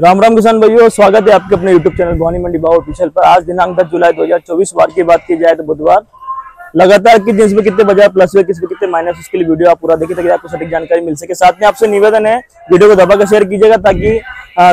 राम राम किसान भाइयों, स्वागत है आपके अपने यूट्यूब चैनल भवानी मंडी भाव ऑफिशियल पर। आज दिनांक 10 जुलाई 2024 वार की बात की जाए तो बुधवार। लगातार किस जिस में कितने बाज़ार प्लस हुए, किसमें कितने माइनस उसके लिए वीडियो आप पूरा देखिए ताकि आपको सटीक जानकारी मिल सके। साथ में आपसे निवेदन है वीडियो को दबा कर शेयर कीजिएगा ताकि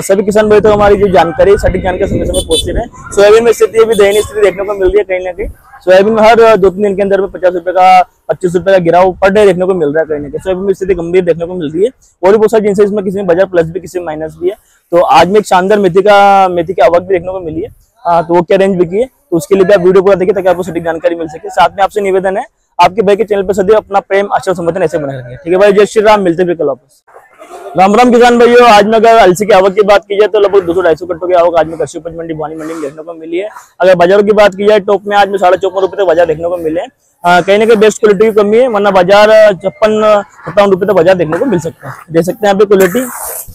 सभी किसान भाई तो हमारी जो जानकारी, सटीक जानकारी समय समय पहुँचती रहे। सोयाबीन में स्थिति अभी दयनीय स्थिति देखने को मिल रही है कहीं ना कहीं। सोयाबीन में हर दो तीन दिन के अंदर में पचास रुपए का पच्चीस रुपए का गिराव पर डे देखने को मिल रहा है कहीं ना कहीं। स्थिति गंभीर देखने को मिल रही है। और भी बहुत सारी जिनसे इसमें किसी में बाज़ार प्लस भी किसी में माइनस भी है। तो आज में एक शानदार मेथी का मेथी की आवक भी देखने को मिली है। आ, तो वो क्या रेंज बिकी है? तो उसके लिए भी आप वीडियो पूरा देखिए ताकि आपको सटीक जानकारी मिल सके। साथ में आपसे निवेदन है आपके भाई के चैनल पर सदैव अपना प्रेम आश्चर्य समर्थन ऐसे बनाए रखें। ठीक है भाई जय श्री राम मिलते भी कल वापस। राम राम किसान भाइयों, आज में अगर अलसी की आवक की बात की जाए तो लगभग दो सौ ढाई सौ कट्टों की आवक आज में कृषि उपज मंडी भवानी मंडी में देखने को मिली है। अगर बाजारों की बात की जाए टॉप में आज में साढ़े चौपन रुपए तक बाज़ार देखने को मिले कहीं ना कहीं बेस्ट क्वालिटी की कमी है, वरना बाज़ार छप्पन, सत्तावन रुपए तक बाज़ार देखने को मिल सकता है। देख सकते हैं यहाँ पे क्वालिटी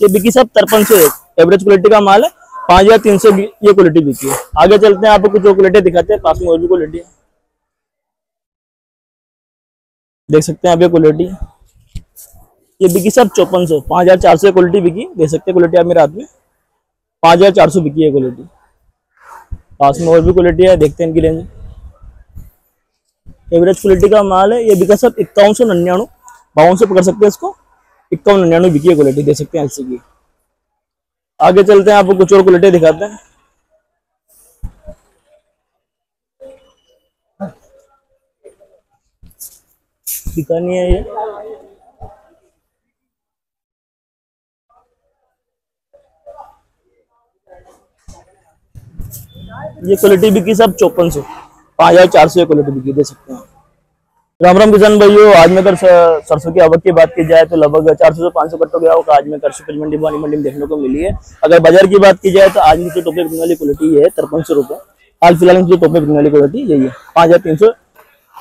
ये बिकी सब तिरपन सौ एक एवरेज क्वालिटी का माल है। पाँच हज़ार तीन सौ ये क्वालिटी बिकी है। आगे चलते हैं, आपको कुछ और क्वालिटी दिखाते हैं, पास में और भी क्वालिटी है। देख सकते हैं आप ये क्वालिटी ये बिकी सब चौपन सौ, पाँच हज़ार चार सौ क्वालिटी बिकी, देख सकते हैं क्वालिटी आप मेरे हाथ में। पाँच हज़ार चार सौ बिकी है क्वालिटी पास में और भी क्वालिटी है, देखते हैं इनकी रेंज एवरेज क्वालिटी का माल है, ये बिका सब इक्यावन सौ नन्याणु बावन सौ पकड़ सकते हैं इसको। इक्यावन नन्याणु बिकी है क्वालिटी देख सकते हैं एलसी की। आगे चलते हैं, आपको कुछ और क्वालिटी दिखाते हैं। दिखानी है ये। ये क्वालिटी बिकी सब चौपन सौ। पाँच हज़ार चार सौ क्वालिटी बिकी, दे सकते हैं राम राम किसान भाइयों, आज में अगर सरसों की आवक की बात की जाए तो लगभग चार सौ से पाँच सौ कट्टों की आवक आज में उपज मंडी भवानी मंडी में देखने को मिली है। अगर बाज़ार की बात की जाए तो आज में जो टोपे बिकने वाली क्वालिटी है, तिरपन सौ रुपये हाल फ़िलहाल जो टोपे बिकने वाली क्वालिटी यही है। पाँच हज़ार तीन सौ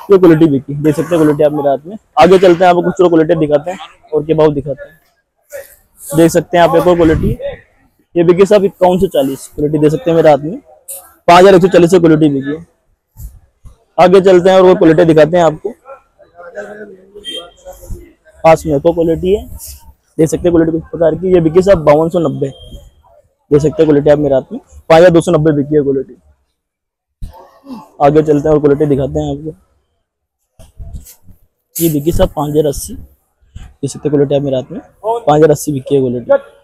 ये क्वालिटी बिकी। देख सकते हैं क्वालिटी आप मेरे हाथ में। आगे चलते हैं, आपको कुछ क्वालिटी दिखाते हैं और के भाव दिखाते हैं। देख सकते हैं आप एक और क्वालिटी ये बिकी सब इक्यावन सौ चालीस। क्वालिटी दे सकते हैं मेरे हाथ में। पाँच हज़ार एक सौ चालीस क्वालिटी बिकी है। आगे चलते हैं और वो क्वालिटी दिखाते हैं आपको। पास में तो क्वालिटी है। देख सकते हैं क्वालिटी कुछ प्रकार की। ये बिकी सब बावन सौ नब्बे। देख सकते हैं क्वालिटी आप मेरे हाथ में। पाँच हज़ार दो सौ नब्बे बिकी है क्वालिटी। आगे चलते हैं और क्वालिटी दिखाते हैं आपको। ये बिकी सब पाँच हज़ार अस्सी। देख सकते क्वालिटी आप मेरे हाथ में। पाँच हज़ार अस्सी बिकी है क्वालिटी।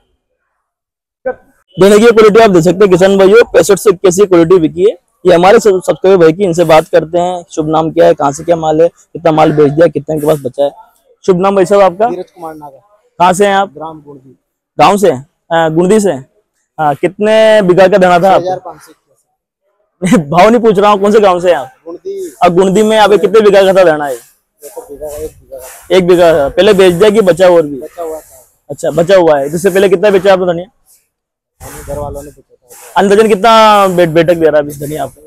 देने की क्वालिटी आप देख सकते हैं किसान भाइयों पैंसठ से इक्यासी क्वालिटी बिकी है। ये हमारे सब्सक्राइबर भाई की इनसे बात करते हैं शुभ नाम क्या है कहाँ से क्या माल है कितना माल बेच दिया कितने के पास बचा है। शुभ नाम भाई साहब आपका? नीरज कुमार नागर। कहाँ से हैं आप? ग्राम गुड़दी गाँव से? गुंडी से? हाँ, कितने बीघा का देना था इक्यासी। भाव नहीं पूछ रहा हूँ कौन से गाँव से आप? अब गुंडी में आप कितने बीघा का था देना है? एक का। पहले बेच दिया कि बचा और भी? हुआ अच्छा बचा हुआ है। जिससे पहले कितना बेचा आपने धनिया? घर वालों ने पूछा था। अंदाजन कितना बेट बेटक दे रहा है अभी धनिया आपको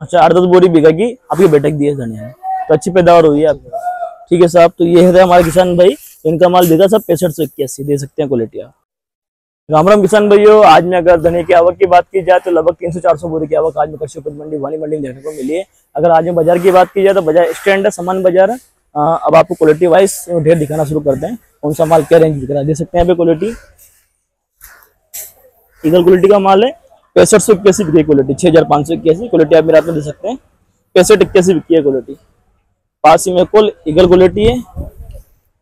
अच्छा आठ दस बोरी बीघा की आपकी बेटक दी है धनिया तो अच्छी पैदावार हुई है आपकी। ठीक है साहब तो ये है हमारे किसान भाई। इनका माल बिका सब पैंसठ सौ इक्यासी दे सकते हैं क्वालिटी राम राम किसान भाइयों आज में अगर धनिया की आवक की बात की जाए तो लगभग तीन सौ चार सौ बोरी की आवक आज में कृषि उपज मंडी वानी मंडी में देखने को मिली है। अगर आज में बाज़ार की बात की जाए तो बाज़ार स्टैंड है सामान बाज़ार है। अब आपको क्वालिटी वाइज ढेर दिखाना शुरू करते हैं कौन सा माल क्या रेंज दिख रहा है देख सकते हैं क्वालिटी। ईगल क्वालिटी का माल है। पैंसठ सौ इक्यासी बिकी क्वालिटी छह हज़ार पाँच सौ इक्यासी। क्वालिटी आप मेरे हाथ में दे सकते हैं। पैंसठ इक्यासी बिकी है क्वालिटी पास ही में कुल ईगल क्वालिटी है।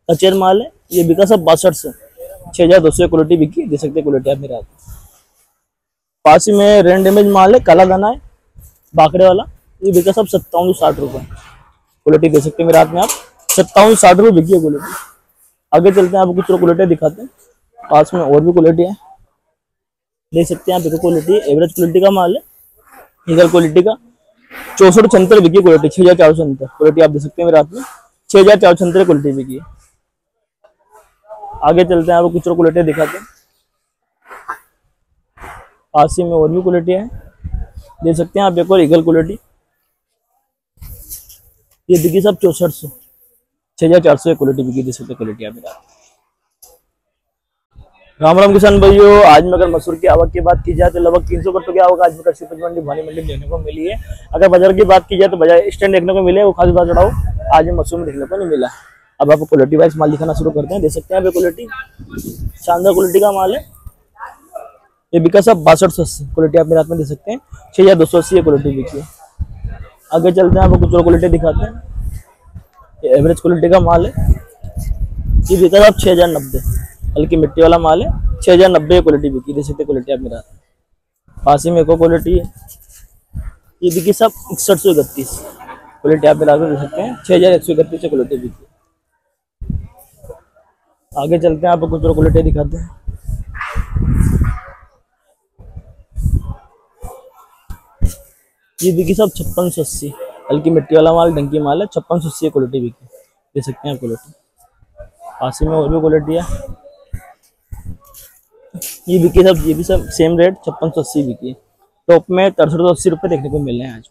कचेर माल है। ये बिका सब बासठ सौ। छह हज़ार दो सौ क्वालिटी बिकी। दे सकते हैं क्वालिटी आप मेरे हाथ में। पास ही में रेन डैमेज माल है। काला दाना है। बाकड़े वाला। ये बिका सब सत्तावन सौ साठ रुपये क्वालिटी दे सकते हैं मेरे हाथ में आप। सत्तावन सौ साठ रुपये बिकी है क्वालिटी आगे चलते हैं। आपको कुछ क्वालिटी दिखाते हैं। पास में और भी क्वालिटी है। देख सकते हैं आप, देखो क्वालिटी एवरेज क्वालिटी का माल है। ईगल क्वालिटी का। चौसठ छहत्तर बिकी क्वालिटी छह हज़ार चार सौ छहत्तर क्वालिटी आप देख सकते हैं मेरे हाथ में। छह हज़ार चार सौ छहत्तर क्वालिटी बिकी आगे चलते हैं, आपको कुछ और क्वालिटी दिखाते हैं। पासी में और भी क्वालिटी है। देख सकते हैं आप, एक और ईगल क्वालिटी ये बिकी सब चौसठ सौ। छह हज़ार चार सौ क्वालिटी बिकी, देख सकते क्वालिटी आप राम राम किसान भाइयों, आज में अगर मसूर की आवक की बात की जाए तो लगभग तीन सौ कट्टों की आवक आज में उपज मंडी भानी मंडी देखने को मिली है। अगर बाज़ार की बात की जाए तो बाज़ार स्टैंड देखने को मिले, वो खास बात चढ़ाओ आज में मसूर में देखने को नहीं मिला। अब आपको क्वालिटी वाइज माल दिखाना शुरू करते हैं, देख सकते हैं यहाँ पे क्वालिटी शानदार क्वालिटी का माल है। ये बिका सब बासठ सौ अस्सी क्वालिटी आप मेरे हाथ में दे सकते हैं छः हज़ार दो सौ अस्सी क्वालिटी बिकी। है आगे चलते हैं, आपको कुछ और क्वालिटी दिखाते हैं। ये एवरेज क्वालिटी का माल है। ये बिका सब छः हज़ार नब्बे। हल्की मिट्टी वाला माल है छः हज़ार नब्बे क्वालिटी बिकी देख सकते क्वालिटी आप मेरे। पास ही में एक क्वालिटी है। ये बिकी सब इकसठ सौ इकतीस। क्वालिटी आप मेरे हाथ में दे सकते हैं छः हज़ार एक सौ इकतीस से क्वालिटी बिकी। आगे चलते हैं, आपको कुछ और क्वालिटी दिखाते हैं। ये बिकी सब छप्पन सौ अस्सी। हल्की मिट्टी वाला माल डंकी माल है, छप्पन सौ अस्सी क्वालिटी बिकी। दे सकते हैं क्वालिटी पासी में और भी क्वालिटी है। ये बिकी सब, ये भी सब सेम रेट छप्पन सौ अस्सी बिकी टॉप में तिरसठ सौ अस्सी रुपये देखने को मिल रहे हैं आज।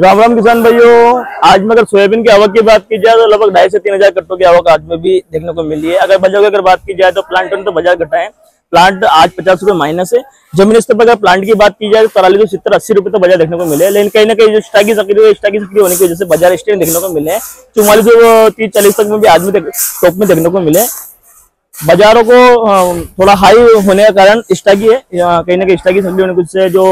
राम राम किसान भाइयों, आज में अगर सोयाबीन की आवक की बात की जाए तो लगभग ढाई से तीन हज़ार कट्टों की आवक आज में भी देखने को मिली है। अगर बाज़ार की अगर बात की जाए तो प्लांट तो बाज़ार घटा है। प्लांट आज पचास रुपए माइनस है। ज़मीन स्तर पर अगर प्लांट की बात की जाए तो तराली तो सत्तर अस्सी रुपए तो बाज़ार देखने को मिले लेकिन कहीं ना कहीं जो स्टाकी सक्रिय स्टाकी सक्रिय होने की वजह से बाज़ार स्टेट देखने को मिले हैं। सौ तीस चालीस तक में भी आदमी टॉप में देखने को मिले बाजारों को थोड़ा हाई होने का कारण स्टाकी है कहीं ना कहीं स्टाकी सक्रिय होने की वजह से जो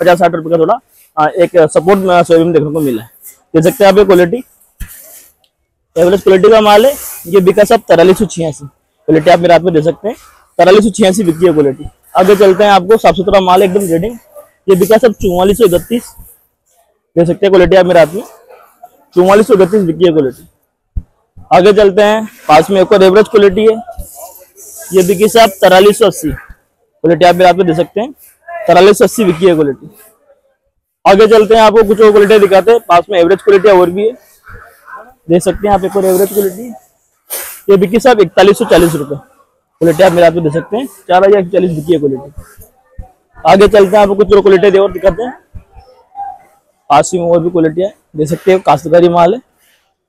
पचास साठ रुपए का थोड़ा एक सपोर्ट सोयाबीन देखने को मिला है। देख सकते हैं आप ये क्वालिटी एवरेज क्वालिटी का माल है, ये बिका सब तिरालीस सौ छियासी। क्वालिटी आप मेरे हाथ में दे सकते हैं तिरालीस सौ छियासी बिकी है क्वालिटी आगे चलते हैं आपको साफ़ सुथरा माल एकदम रेडिंग ये बिका सब चौवालीस सौ इकतीस दे सकते हैं क्वालिटी आप मेरे हाथ में। चौवालीस सौ इकतीस बिकी है क्वालिटी आगे चलते हैं। पास में एक और एवरेज क्वालिटी है। ये बिकी साहब तिरालीस सौ अस्सी। क्वालिटी आप में दे सकते हैं। तिरालीस सौ अस्सी बिकी है क्वालिटी आगे चलते हैं, आपको कुछ और क्वालिटी दिखाते हैं। पास में एवरेज क्वालिटी और भी है। देख सकते हैं आप एक और एवरेज क्वालिटी ये बिकी साहब इकतालीस सौ चालीस रुपए। क्वालिटी आप मेरे में दे सकते हैं। चार हज़ार चालीस बिकी है क्वालिटी आगे चलते हैं, आपको कुछ और क्वालिटी और दिखाते हैं। पास में और भी क्वालिटी है। दे सकते हैं, काश्तकारी माल है।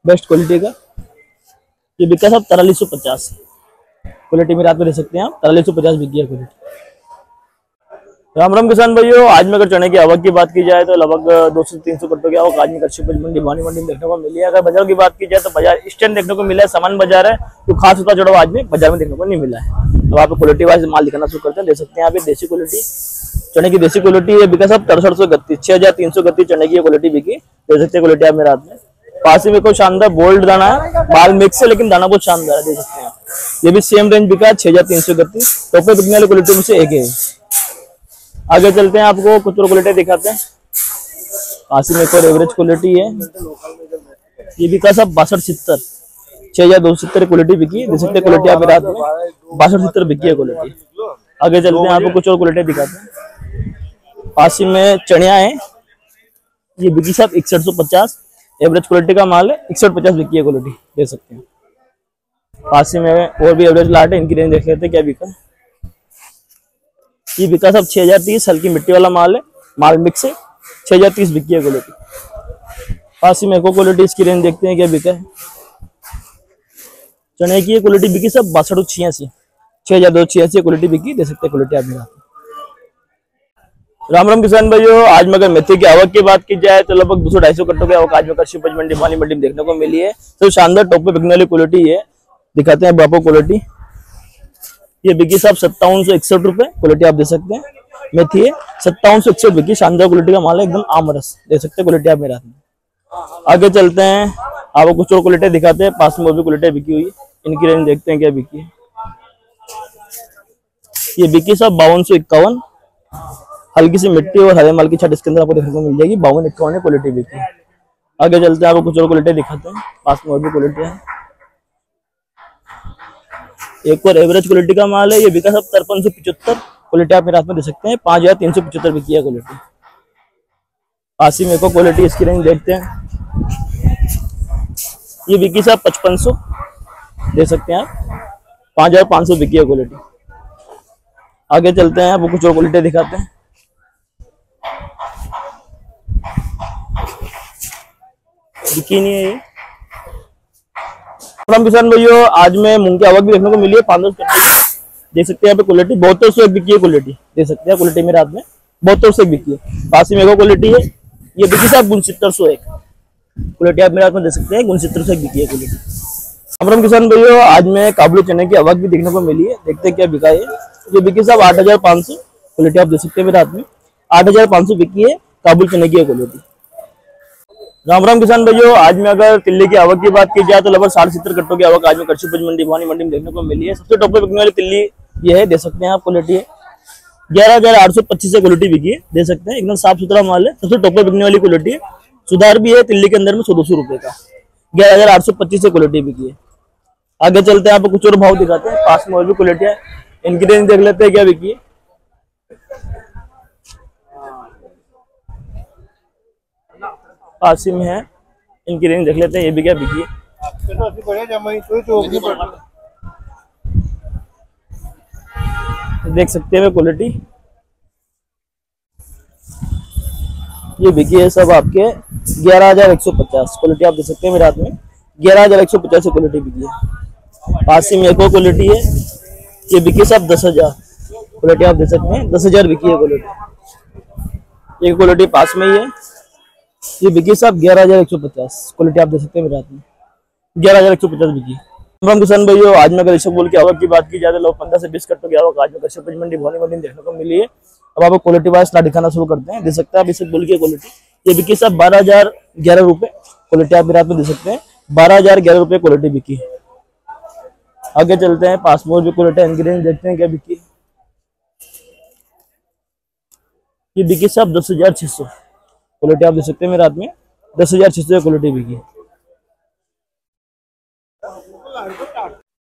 बेस्ट क्वालिटी का। ये बिका साहब तिरालीस सौ पचास। क्वालिटी मेरे हाथ में दे सकते हैं आप। तिरालीस सौ पचास बिकी है क्वालिटी राम राम किसान भाइयों, आज में अगर चने की आवक की बात की जाए तो लगभग दो सौ तीन सौ कट्टों की आवक आज में उपज मंडी भानी मंडी में देखने को मिली है। अगर बाज़ार की बात की जाए तो बाज़ार स्टैंड देखने को मिला है, सामान बाज़ार है तो खास उतना चढ़ाव आज में बाज़ार में देखने को नहीं मिला है। तो आप क्वालिटी वाइज माल दिखाना शुरू करते हैं देख सकते हैं आप देसी क्वालिटी चने की देसी क्वालिटी है बिका सब तिरसठ सौ इकतीस छह हज़ार तीन सौ इकतीस चने की क्वालिटी बिकी। देख सकते हैं क्वालिटी आप मेरे हाथ में। पास में कोई शानदार बोल्ड दाना है। माल मिक्स है, लेकिन दाना बहुत शानदार है, देख सकते हैं ये भी सेम रेंज बिका छह हज़ार तीन सौ इकतीस। टॉप बिकने वाली क्वालिटी में से एक है। आगे चलते हैं आपको, कुछ और क्वालिटी दिखाते हैं। पास में एक और एवरेज क्वालिटी है। ये बिका सब बासठ सितर छह हज़ार दो सौ सत्तर क्वालिटी बिकी देख सकते क्वालिटी आप मेरे हाथ में। बासठ सितर बिकी है क्वालिटी आगे चलते हैं, आपको कुछ और क्वालिटी दिखाते हैं। पास में चढ़िया है। ये बिकी साहब इकसठ सौ पचास। एवरेज क्वालिटी का माल है इकसठ पचास बिकी है क्वालिटी देख सकते हैं। पास ही में और भी एवरेज लाट है, इनकी रेंज देख लेते क्या बिका। ये बिका सब छह हज़ार तीस, हल्की मिट्टी वाला माल है, माल मिक्स है, छह हज़ार तीस बिकी है क्वालिटी पास ही में एक क्वालिटी इसकी रेंज देखते हैं, क्या बिका है। चने की क्वालिटी बिकी सब बासठ छियासी, छह हज़ार दो छियासी क्वालिटी बिकी, दे सकते क्वालिटी आप मेरा राम राम किसान भाइयों, आज में अगर मेथी की आवक की बात की जाए तो लगभग दो सौ ढाई सौ कट्टों की आवक आज में कृषि उपज मंडी वाली मंडी में देखने को मिली है। तो शानदार टॉप पे बिकने वाली क्वालिटी है। दिखाते हैं बापो क्वालिटी ये बिकी साहब सत्तावन सौ इकसठ रुपए क्वालिटी आप दे सकते हैं। मेथी है, सत्तावन सौ इकसठ बिकी, शानदार क्वालिटी का माल है, एकदम आमरस दे सकते हैं क्वालिटी आप मेरे हाथ में। आगे चलते हैं। आपको कुछ और क्वालिटी दिखाते हैं। पास में वो भी क्वालिटी बिकी हुई है। इनकी रेंज देखते हैं क्या बिकी है। ये बिकी साहब बावन सौ इक्यावन। हल्की सी मिट्टी और हरे माल की छत इसके अंदर आपको देखने को मिल जाएगी। बावन इक्यावन क्वालिटी बिकी है आगे चलते हैं, आपको कुछ और क्वालिटी दिखाते हैं। पास में और भी क्वालिटी है। एक और एवरेज क्वालिटी का माल है, ये बिका सब तिरपन सौ पिछहत्तर क्वालिटी आप मेरे हाथ में दे सकते हैं। पाँच हज़ार तीन सौ पिछहत्तर बिकी है क्वालिटी पासी में एक और क्वालिटी इसकी रेंज देखते हैं। ये बिकी साहब पचपन सौ। दे सकते हैं आप। पाँच हज़ार पाँच सौ बिकी है क्वालिटी आगे चलते हैं, आपको कुछ और क्वालिटी दिखाते हैं। बिकी नहीं है ये। किसान भाइयों, आज में मूंग की आवक भी देखने को मिली है पाँच की। देख सकते हैं क्वालिटी बहुत सौ एक बिकी है क्वालिटी देख सकते हैं क्वालिटी मेरे हाथ में बहत्तर सौ एक बिकी है। पास ही में क्वालिटी है, ये बिकी साहब उनसत्तर सौ एक। क्वालिटी आप मेरे हाथ में देख सकते हैं गुणचित्र से बिकी है क्वालिटी अमरम किसान भैया आज में काबुली चने की आवक भी देखने को मिली है, देखते हैं क्या बिका है। जो बिकी साहब आठ हज़ार पाँच सौ क्वालिटी आप देख सकते हैं मेरे हाथ में। आठ हज़ार पाँच सौ बिकी है, काबुल चने की है क्वालिटी राम राम किसान भाइयों, आज में अगर तिल्ली की आवक की बात की जाए तो लगभग साढ़े सत्तर कट्टों की आवक आज में कृषि उपज मंडी भवानी मंडी में देखने को मिली है। सबसे टॉप पे बिकने वाली तिल्ली ये है दे सकते हैं आप क्वालिटी है ग्यारह हज़ार आठ सौ पच्चीस से क्वालिटी बिकी है दे सकते हैं। एकदम साफ़ सुथरा माल है। सबसे टॉप पे बिकने वाली क्वालिटी है सुधार भी है तिल्ली के अंदर में सौ दो सौ रुपए का। ग्यारह हज़ार आठ सौ पच्चीस से क्वालिटी बिकी है। आगे चलते हैं, आपको कुछ और भाव दिखाते हैं। पास में और भी क्वालिटी है। इनकी रेंज देख लेते हैं, क्या बिकी है। पासी में है। इनकी रेंज देख लेते हैं, ये भी क्या बिकी। देख सकते हैं क्वालिटी ये बिकी है सब आपके ग्यारह हज़ार एक सौ पचास। क्वालिटी आप देख सकते हैं मेरे हाथ में। ग्यारह हज़ार एक सौ पचास क्वालिटी बिकी है। पासी में एक और क्वालिटी है। ये बिकी सब दस हज़ार। क्वालिटी आप देख सकते हैं, दस हज़ार बिकी है क्वालिटी ये क्वालिटी पास में ही है। ये बिकी साहब ग्यारह हज़ार एक सौ पचास। क्वालिटी आप देख सकते हैं मेरे हाथ में। ग्यारह हज़ार एक सौ पचास बिकी। हम किसान भाइयों आज में ऋषभ बोल की आवक की बात की जाए तो लगभग पंद्रह से बीस कट्टों की आवक आज में कृषि उपज मंडी, भवानी मंडी देखने को मिली है। अब आपको क्वालिटी वाइज स्टार्ट दिखाना शुरू करते हैं। देख सकते हैं आप इसे बोल की क्वालिटी ये बिकी साहब बारह हज़ार ग्यारह रुपए। क्वालिटी आप मेरे हाथ में दे सकते हैं। बारह हज़ार ग्यारह रुपए क्वालिटी बिकी। आगे चलते हैं। पासपोर्ट जो क्वालिटी इंग्रेडिएंट देखते हैं क्या बिकी। ये बिकी साहब दस हज़ार छह सौ। क्वालिटी आप देख सकते हैं मेरे हाथ में। दस हज़ार छह सौ क्वालिटी बिकी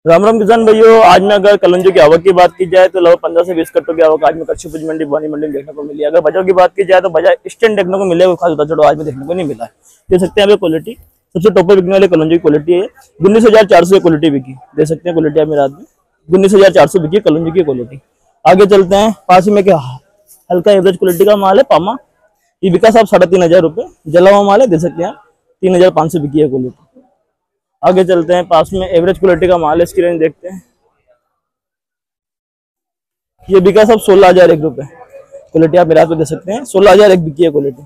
राम राम किसान भाइयों, आज में अगर कलंजो की आवक की बात की जाए तो लगभग पंद्रह से बीस कट्टों की आवक आज में कृषि उपज मंडी भवानी मंडी देखने को मिली अगर बजाओ की बात की जाए तो बजा स्टैंड देखने को मिलेगा खास उतार चढ़ो, आज में देखने को नहीं मिला। देख सकते हैं क्वालिटी। सबसे टॉप पर बिकने वाले कलंजो की क्वालिटी है। उन्नीस हज़ार चार सौ क्वालिटी बिकी। देख सकते हैं क्वालिटी आप मेरे हाथ में। उन्नीस हज़ार चार सौ बिकी कलंजो की क्वालिटी। आगे चलते हैं। पास में क्या? हल्का एवरेज क्वालिटी का माल है, पामा। ये बिका साहब साढ़े तीन हज़ार रुपये जला हुआ माल है, दे सकते हैं तीन हज़ार पाँच सौ बिकी है क्वालिटी आगे चलते हैं, पास में एवरेज क्वालिटी का माल है, इसकी रेंज देखते हैं। ये बिका साहब सोलह हज़ार एक रुपये क्वालिटी आप मेरे दे सकते हैं। सोलह हज़ार एक बिकी है क्वालिटी